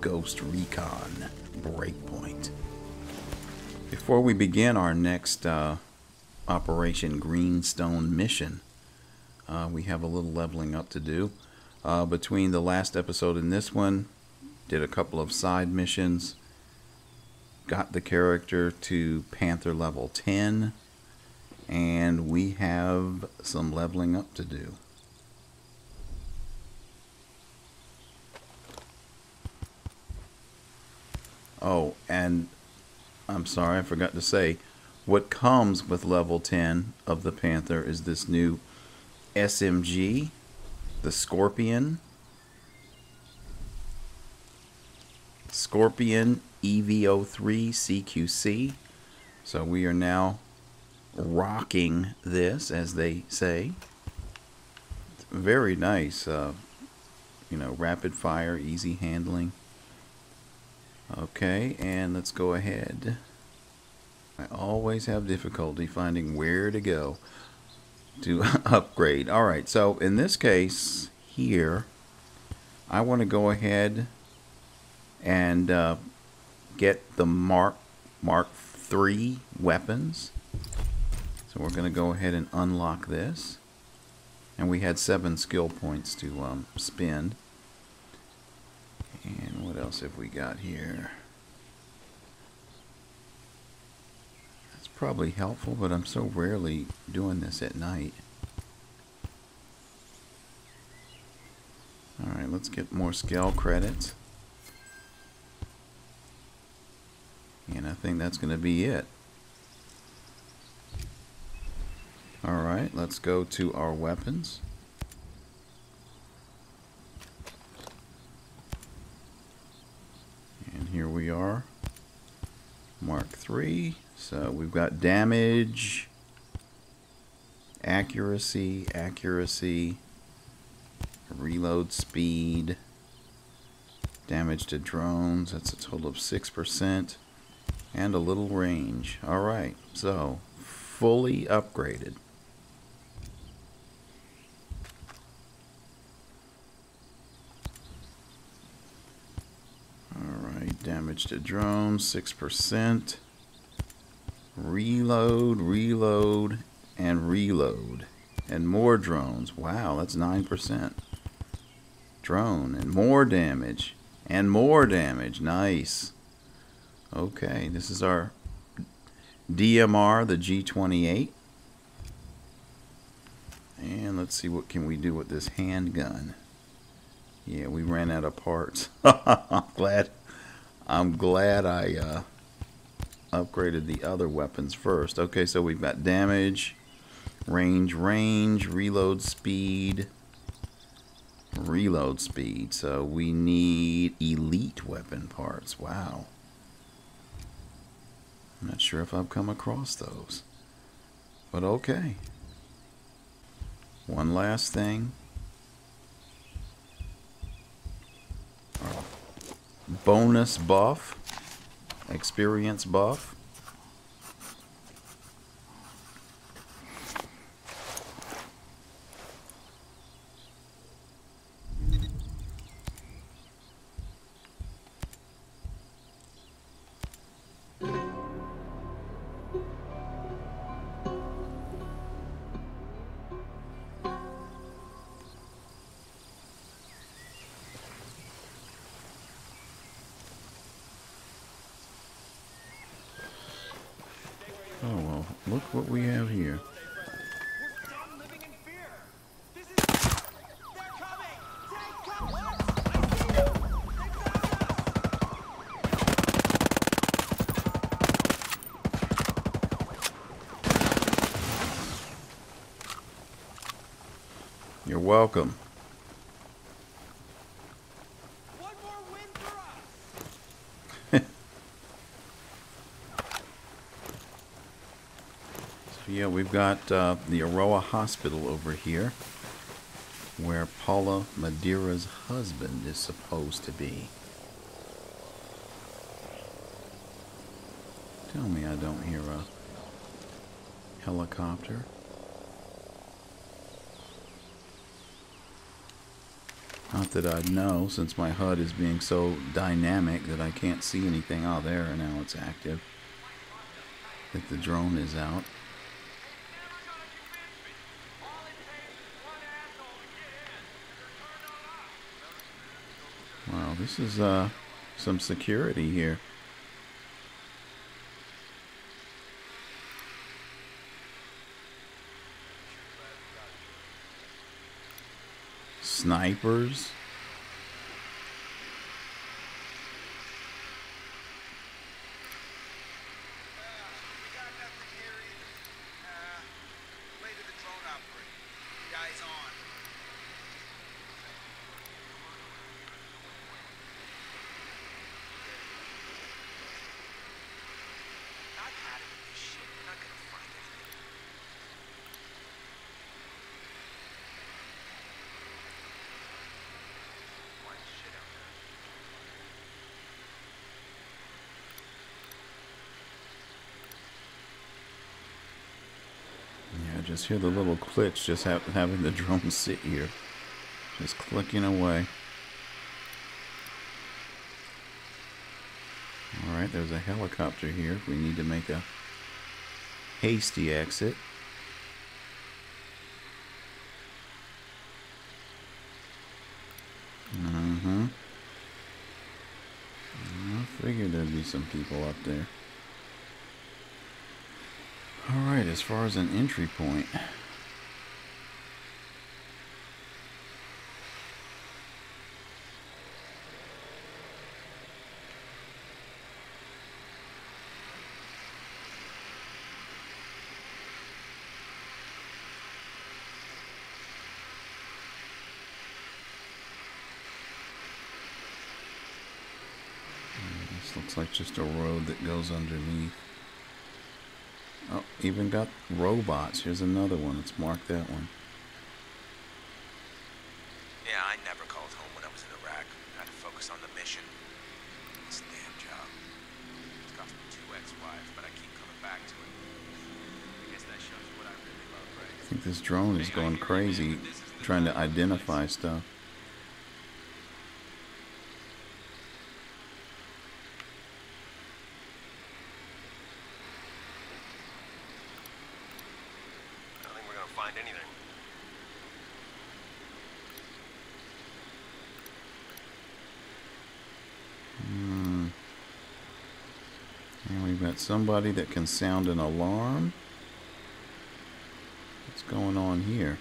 Ghost Recon Breakpoint. Before we begin our next uh, Operation Greenstone mission, uh, we have a little leveling up to do. Uh, between the last episode and this one, did a couple of side missions, got the character to Panther level 10, and we have some leveling up to do. Oh, and I'm sorry, I forgot to say, what comes with level 10 of the Panther is this new SMG, the Scorpion. Scorpion EVO3 CQC. So we are now rocking this, as they say. Very nice. Uh, you know, rapid fire, easy handling. Okay, and let's go ahead. I always have difficulty finding where to go to upgrade. Alright, so in this case here, I want to go ahead and uh, get the Mark Mark III weapons. So we're going to go ahead and unlock this. And we had seven skill points to um, spend. And what else have we got here? That's probably helpful, but I'm so rarely doing this at night. Alright, let's get more Skell credits. And I think that's going to be it. Alright, let's go to our weapons. And here we are. 3. So we've got damage, accuracy, accuracy, reload speed, damage to drones. That's a total of 6%. And a little range. Alright, so fully upgraded. Damage to drones, 6%. Reload, reload, and reload. And more drones. Wow, that's 9%. Drone, and more damage. And more damage. Nice. Okay, this is our DMR, the G28. And let's see what can we do with this handgun. Yeah, we ran out of parts. I'm glad. I'm glad I uh, upgraded the other weapons first. Okay, so we've got damage, range, range, reload speed, reload speed. So we need elite weapon parts. Wow. I'm not sure if I've come across those. But okay. One last thing. Bonus buff. Experience buff. Welcome. One more win for us. So yeah, we've got uh, the Auroa Hospital over here, where Paula Madeira's husband is supposed to be. Tell me I don't hear a helicopter. Not that I'd know, since my HUD is being so dynamic that I can't see anything. Oh, there, now it's active. That the drone is out. Wow, this is uh, some security here. Snipers. We got nothing here either. Uh, way to the drone operator. Guy's on. Not out of this shit. We're not gonna find anything. White shit out there. Yeah, just hear the little clicks just ha- having the drone sit here. Just clicking away. Alright, there's a helicopter here we need to make a hasty exit. Uh-huh. I figured there'd be some people up there. Alright, as far as an entry point. This looks like just a road that goes underneath. Even got robots. Here's another one. Let's mark that one. Yeah, I never called home when I was in Iraq. I had to focus on the mission. This damn job. It's me two ex-wives, but I keep coming back to it. I guess that shows what I really love, right? I think this drone is going crazy trying to identify stuff. I don't think we're gonna find anything. Hmm. And we've got somebody that can sound an alarm. What's going on here?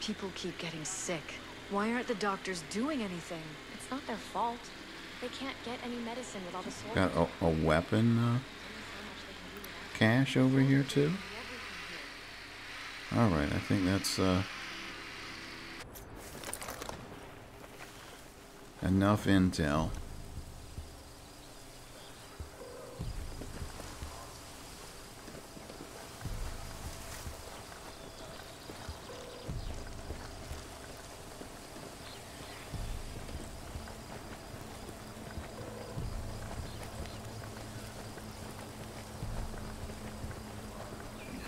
People keep getting sick. Why aren't the doctors doing anything? It's not their fault. They can't get any medicine with all the soldiers. Got a, a weapon uh, cache over here too. All right, I think that's uh, enough intel.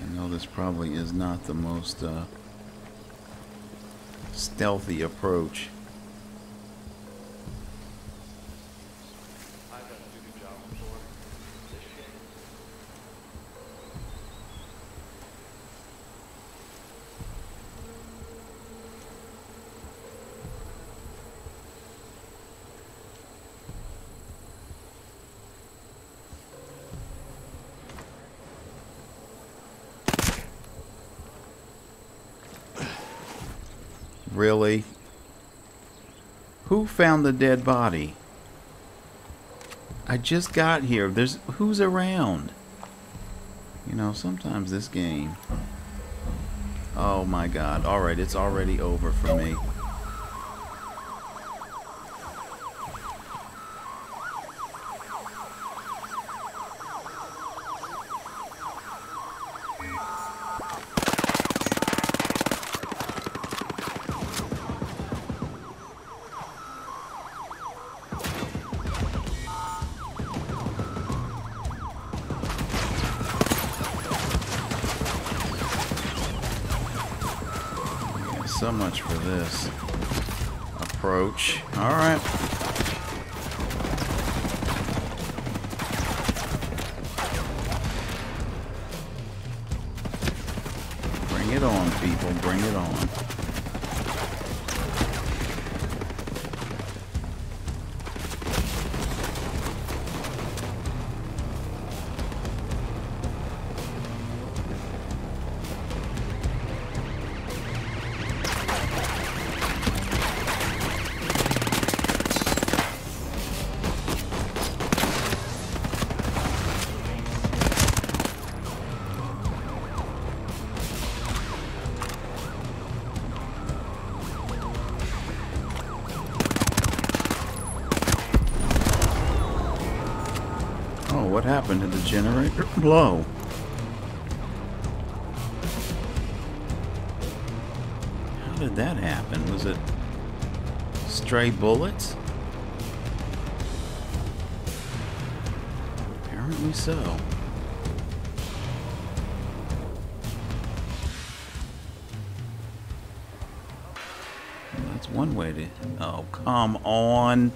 I know this probably is not the most uh, stealthy approach. Really? Who found the dead body? I just got here. There's who's around? You know, sometimes this game. Oh my god. All right, it's already over for me. Approach. All right. Bring it on, people. Bring it on. Generator blow? How did that happen? Was it stray bullets? Apparently so. That's one way to. Oh, come on.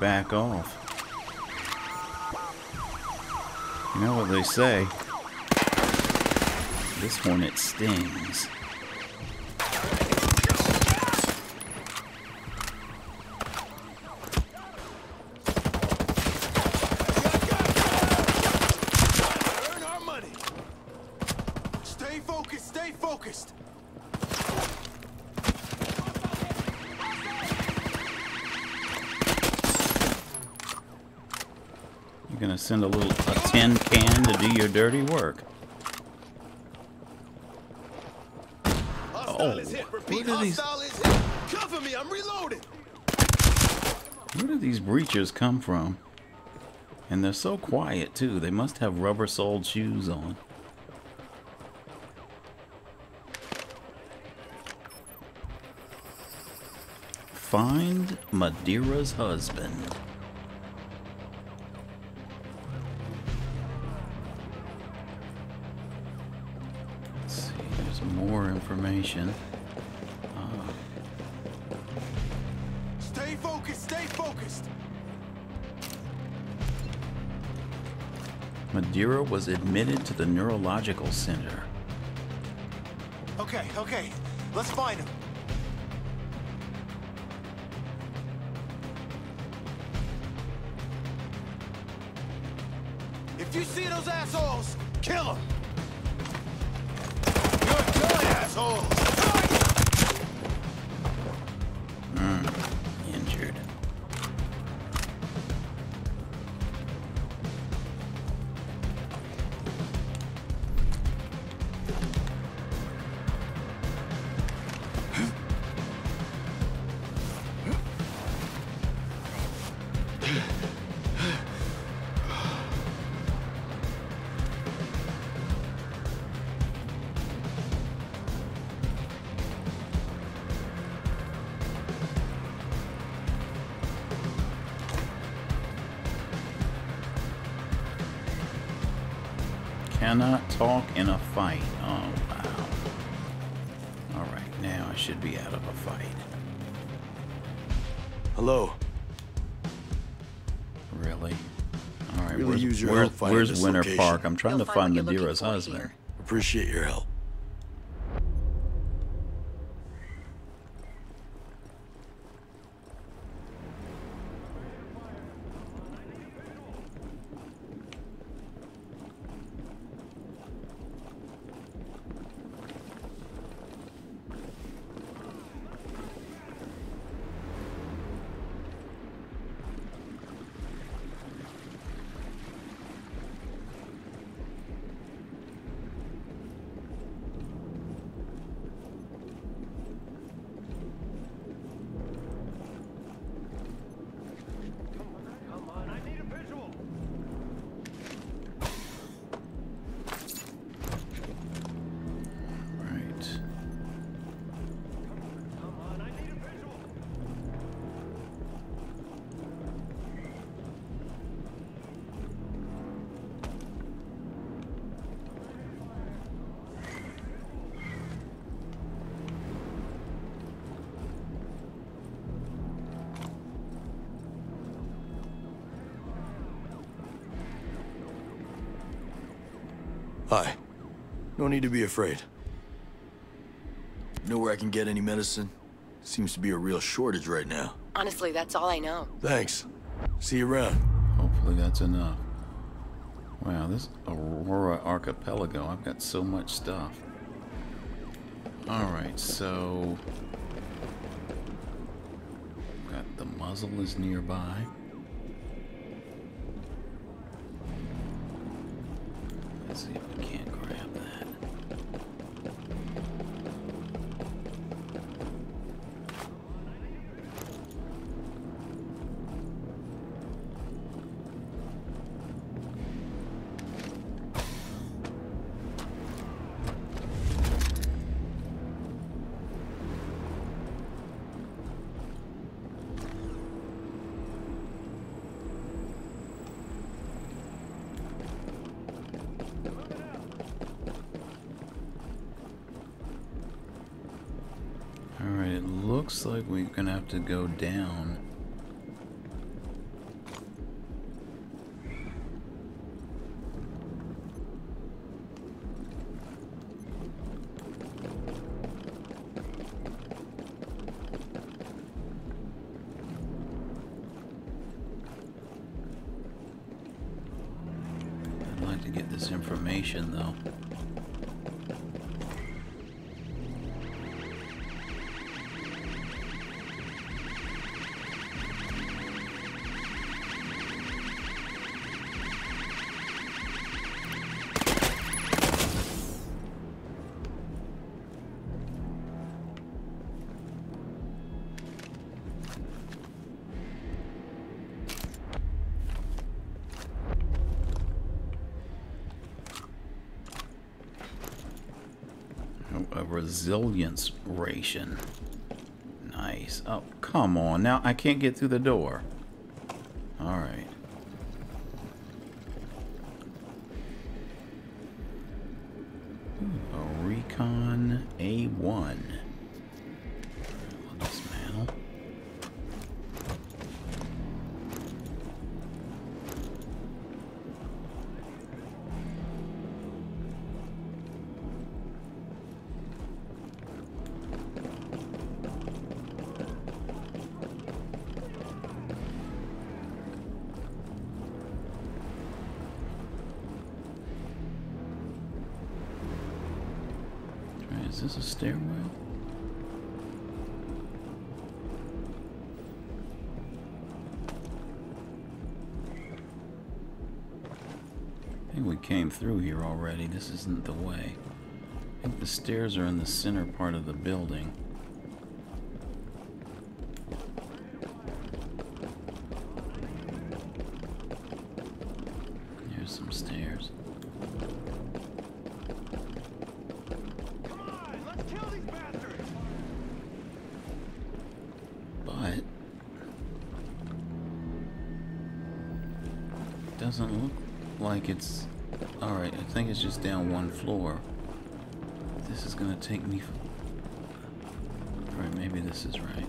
Back off. You know what they say? This hornet stings. Gonna send a little a tin can to do your dirty work. Hostile is hit. Oh, where do these-. Cover me, I'm reloading. Where do these breachers come from? And they're so quiet too. They must have rubber-soled shoes on. Find Madeira's husband. Madeira was admitted to the neurological center. Okay, okay. Let's find him. Cannot talk in a fight. Oh, wow. Alright, now I should be out of a fight. Hello. Really? Alright, Really where's, use your where- help where's Winter location. Park? I'm trying You'll to find find what Madeira's husband. here. Appreciate your help. Hi. No need to be afraid. Know where I can get any medicine? Seems to be a real shortage right now. Honestly, that's all I know. Thanks. See you around. Hopefully that's enough. Wow, this Auroa Archipelago, I've got so much stuff. Alright, so... Got the muzzle is nearby. Let's see if we can't grab looks like we're gonna have to go down. Resilience ration. Nice. Oh, come on. Now I can't get through the door. Isn't the way. I think the stairs are in the center part of the building. Here's some stairs. But doesn't look like it's. I think it's just down one floor. This is gonna take me. All right, maybe this is right.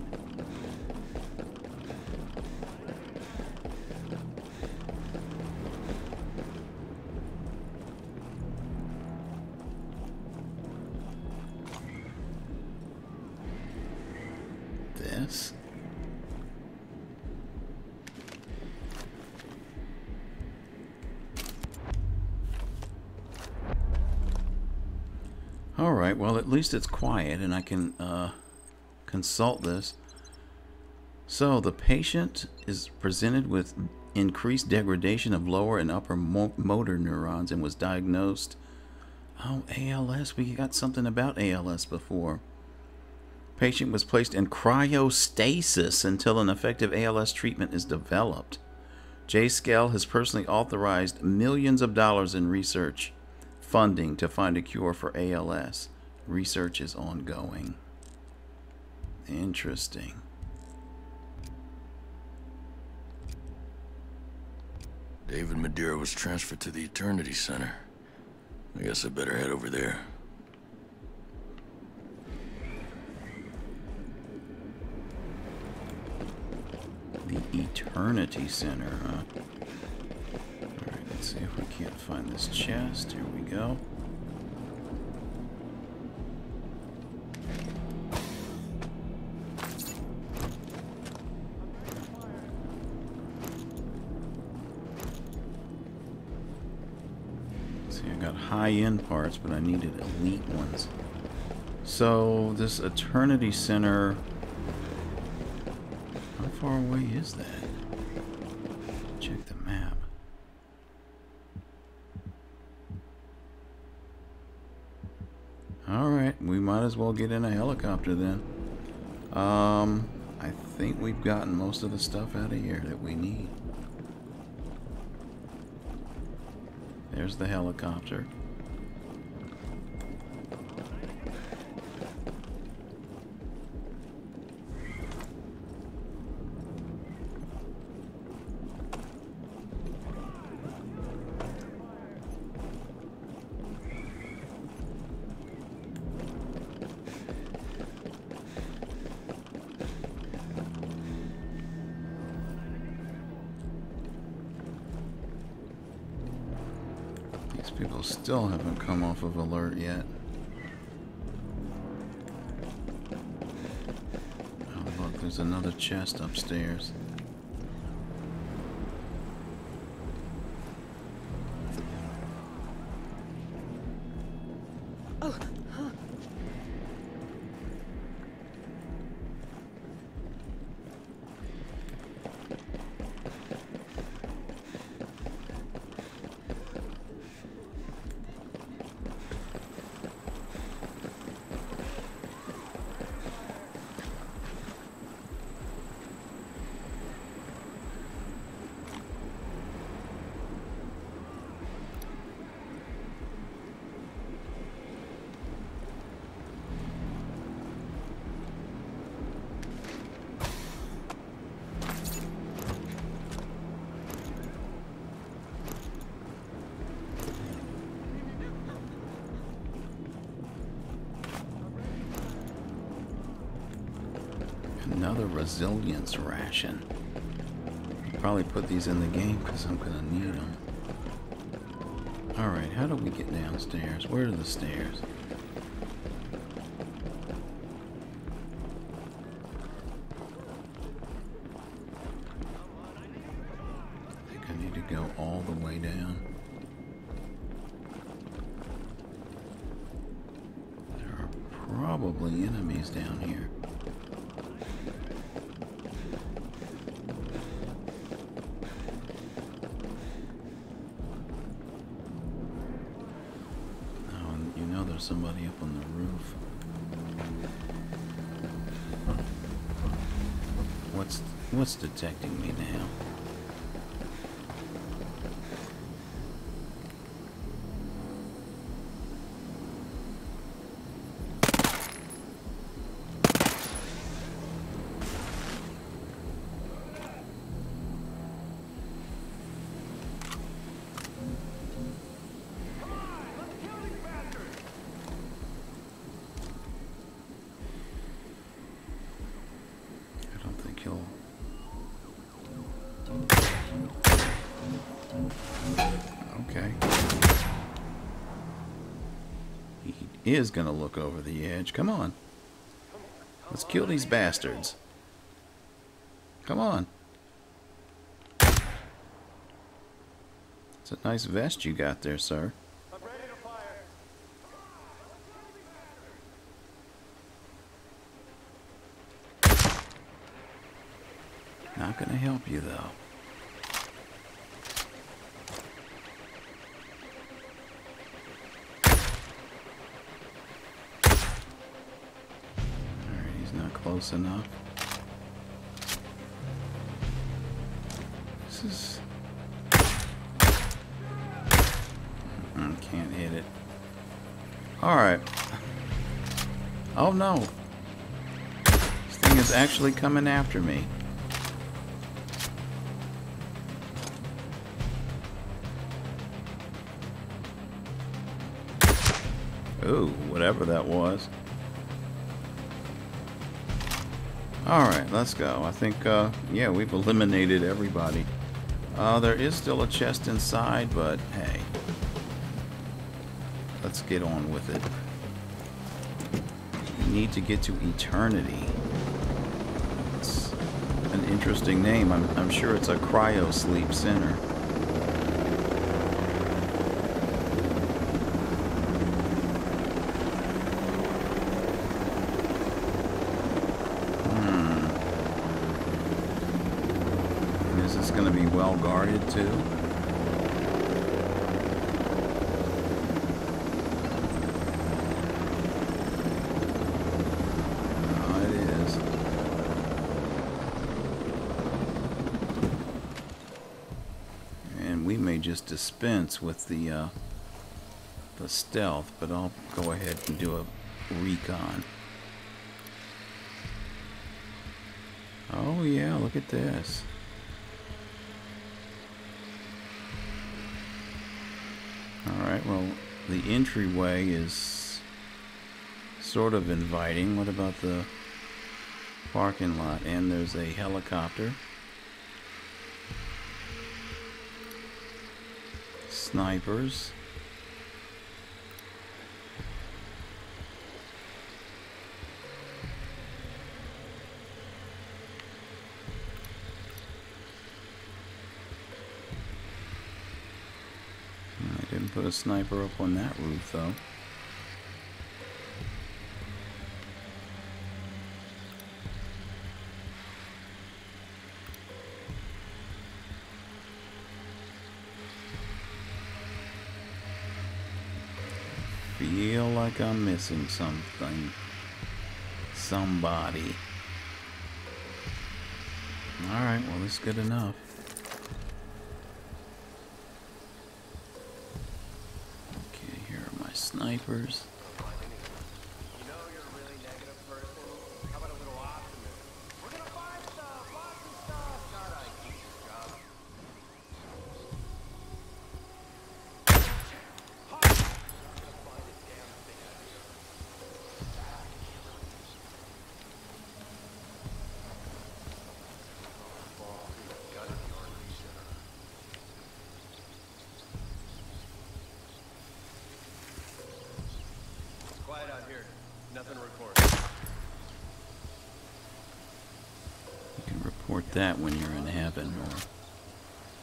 Well, at least it's quiet and I can uh, consult this. So, the patient is presented with increased degradation of lower and upper mo- motor neurons and was diagnosed. Oh, ALS. We got something about ALS before. Patient was placed in cryostasis until an effective ALS treatment is developed. Jace Skell has personally authorized millions of dollars in research funding to find a cure for ALS. Research is ongoing. Interesting. David Madeira was transferred to the Eternity Center. I guess I better head over there. The Eternity Center, huh? Alright, let's see if we can't find this chest. Here we go. High-end parts, but I needed elite ones. So, this Eternity Center... How far away is that? Check the map. Alright, we might as well get in a helicopter then. Um, I think we've gotten most of the stuff out of here that we need. There's the helicopter. These people still haven't come off of alert yet. Oh look, there's another chest upstairs. Another resilience ration. Probably put these in the game because I'm gonna need them. Alright, how do we get downstairs? Where are the stairs? Is gonna look over the edge. Come on. Let's kill these bastards. Come on. It's a nice vest you got there, sir. I'm ready to. Not help you though. Alright, he's not close enough. This is. I can't hit it. Alright. Oh no. This thing is actually coming after me. Ooh, whatever that was. Alright, let's go. I think, uh, yeah, we've eliminated everybody. Uh, there is still a chest inside, but hey. Let's get on with it. We need to get to Eternity. It's an interesting name. I'm, I'm sure it's a cryo sleep center. well guarded Oh, it is. And we may just dispense with the uh, the stealth, but I'll go ahead and do a recon. Oh yeah, look at this. Alright, well, the entryway is sort of inviting. What about the parking lot? And there's a helicopter. Snipers. I didn't put a sniper up on that roof though. Feel like I'm missing something. Somebody. Alright, well, that's good enough. Okay, here are my snipers. You know you're a really negative person. How about a little optimism? We're gonna find stuff, lots of stuff. God, I hate your job. Quiet out here. Nothing to report. You can report that when you're in heaven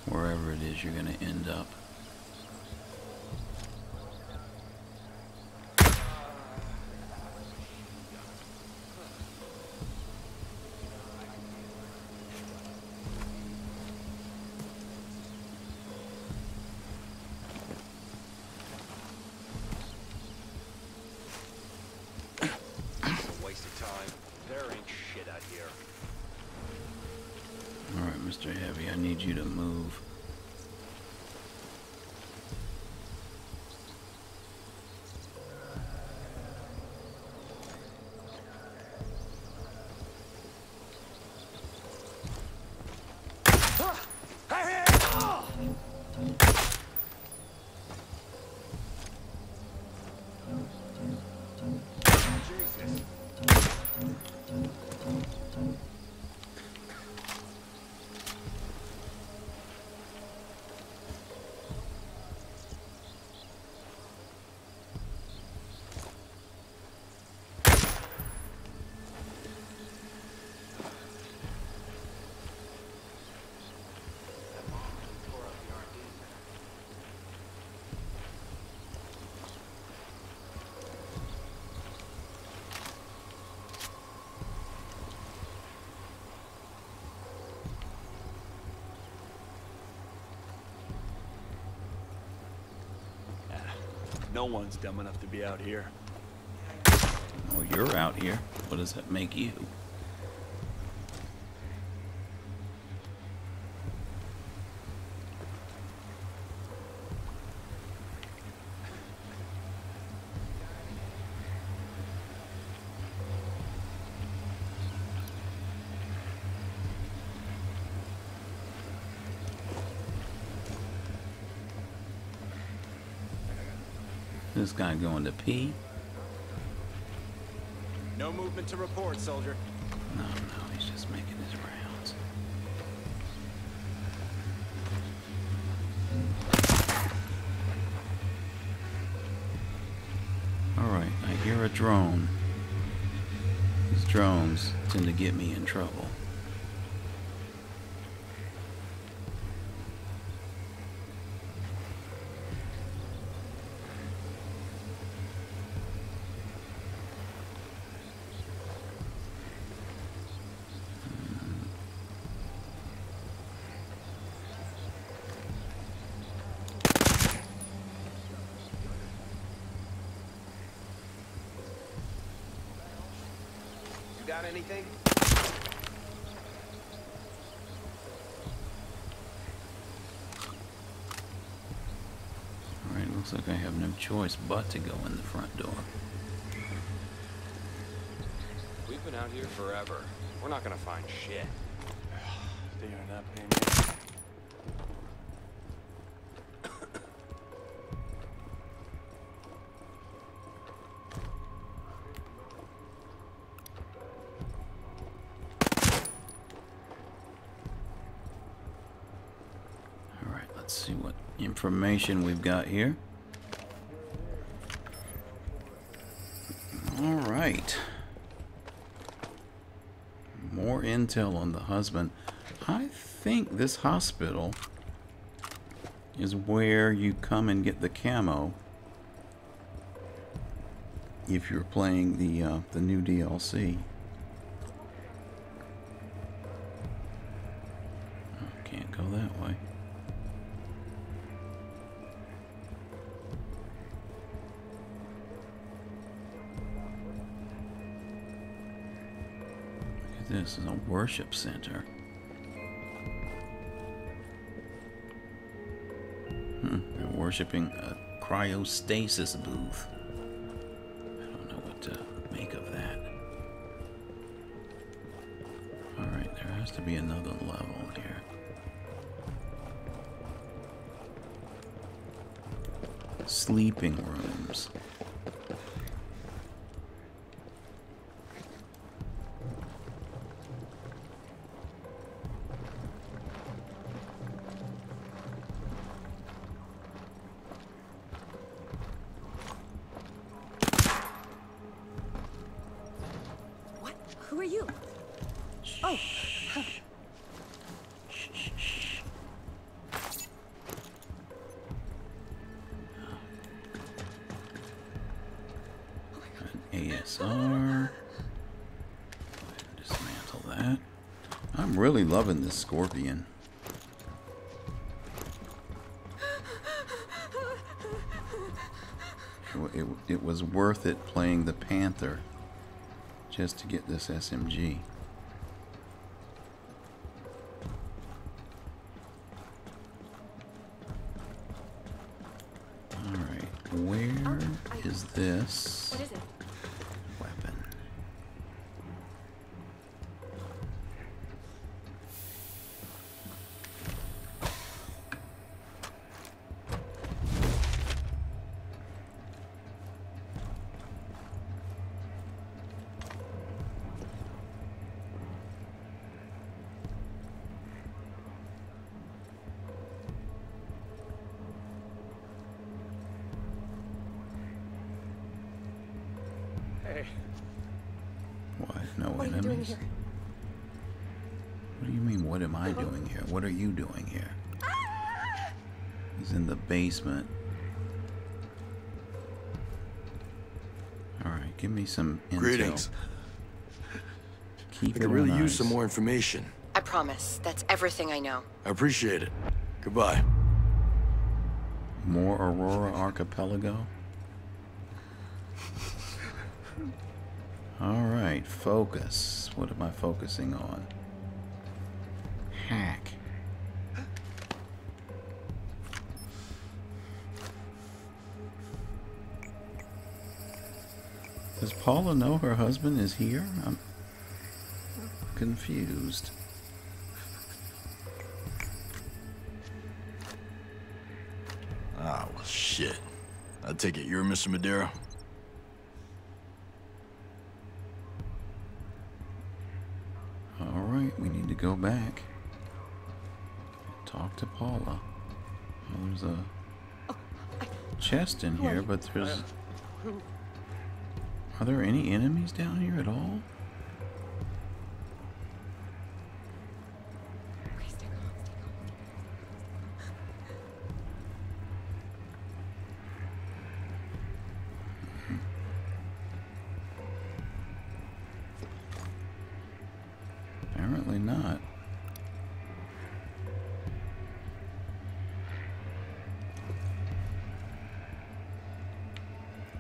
or wherever it is you're going to end up. Waste of time. There ain't shit out here. Alright, Mr. Heavy, I need you to move. No one's dumb enough to be out here. Oh, you're out here. What does that make you? This guy going to pee? No movement to report, soldier. No, no, he's just making his rounds. Alright, I hear a drone. These drones tend to get me in trouble. got anything? Alright, looks like I have no choice but to go in the front door. We've been out here forever. We're not gonna find shit. They are not paying me. Alright, let's see what information we've got here. Alright. More intel on the husband. I think this hospital is where you come and get the camo if you're playing the uh, the new DLC. This, is a worship center. Hmm, they're worshiping a cryostasis booth. I don't know what to make of that. Alright, there has to be another level here. Sleeping rooms. ASR. Dismantle that. I'm really loving this scorpion. It, it was worth it playing the Panther just to get this SMG. Alright, where is this basement. Alright, give me some intel. Greetings. Keep I your could really use some more information. I promise. That's everything I know. I appreciate it. Goodbye. More Auroa Archipelago? Alright, focus. What am I focusing on? Hack. Does Paula know her husband is here? I'm confused. Ah, well, shit. I take it you're Mr. Madera? Alright, we need to go back. Talk to Paula. Well, there's a chest in here, but there's. Are there any enemies down here at all?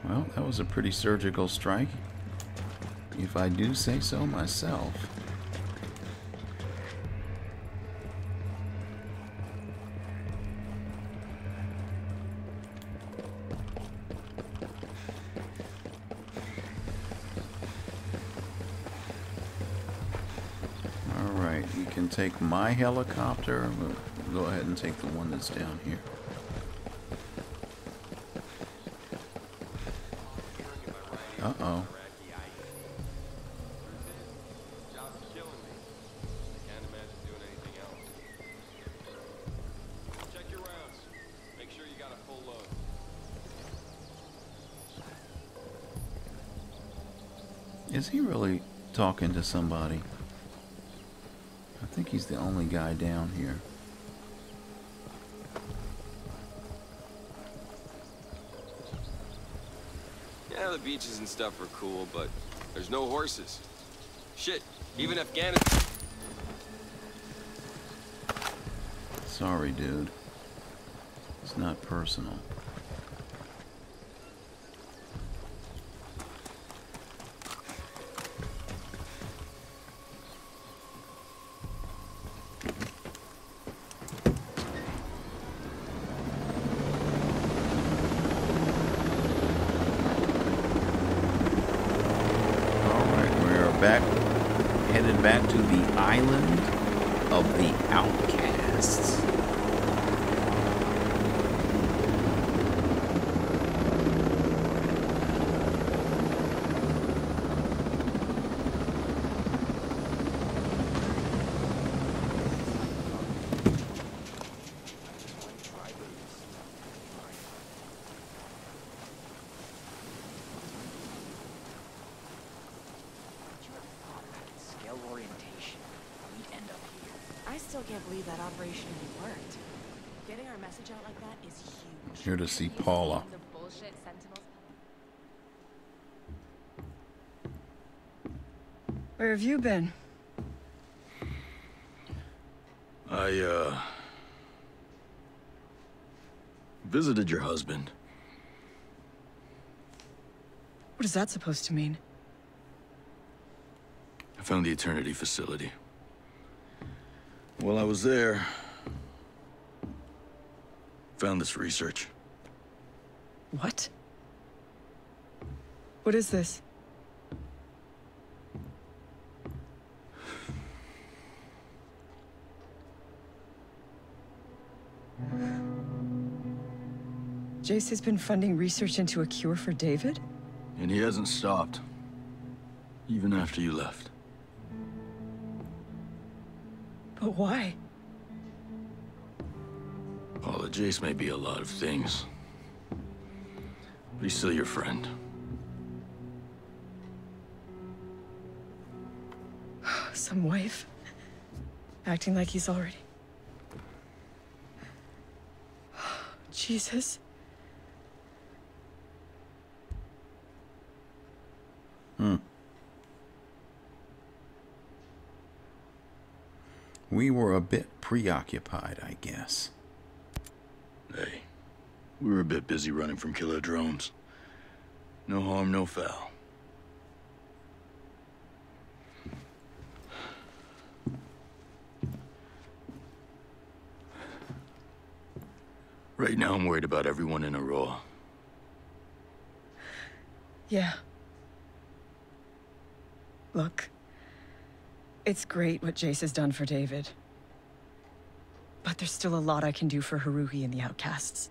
Well, that was a pretty surgical strike. if I do say so myself. Alright, we can take my helicopter. We'll go ahead and take the one that's down here. To somebody? I think he's the only guy down here. Yeah, the beaches and stuff are cool, but there's no horses. Shit, even Afghanistan. Sorry, dude. It's not personal. Alright, we're back, headed back to the island of the outcasts. Skell orientation. We'd end up here. I still can't believe that operation even worked. Getting our message out like that is huge. Here to see Paula. The bullshit Sentinels. Where have you been? I, uh... Visited your husband. What is that supposed to mean? I found the Eternity facility. While I was there... Found this research. What? What is this? Jace has been funding research into a cure for David? And he hasn't stopped. Even after you left. But why? Paula, Jace may be a lot of things. But he's still your friend. Some wife? Acting like he's already... Jesus. Hmm. We were a bit preoccupied, I guess. Hey, we were a bit busy running from killer drones. No harm, no foul. Right now, I'm worried about everyone in Auroa. Yeah. Look. It's great what Jace has done for David. But there's still a lot I can do for Haruhi and the Outcasts.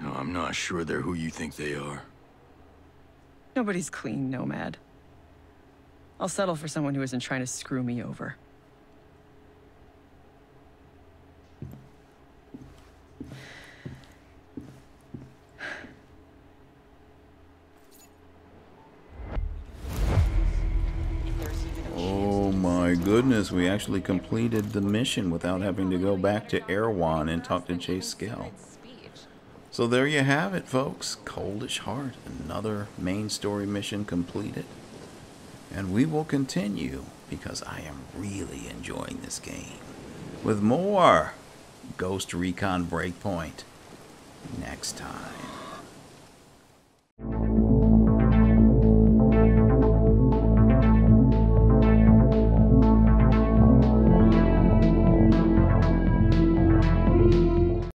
No, I'm not sure they're who you think they are. Nobody's clean nomad. I'll settle for someone who isn't trying to screw me over. Goodness, we actually completed the mission without having to go back to Erewhon and talk to Jace Skell. So there you have it, folks. Coldish Heart, another main story mission completed. And we will continue because I am really enjoying this game. With more Ghost Recon Breakpoint next time.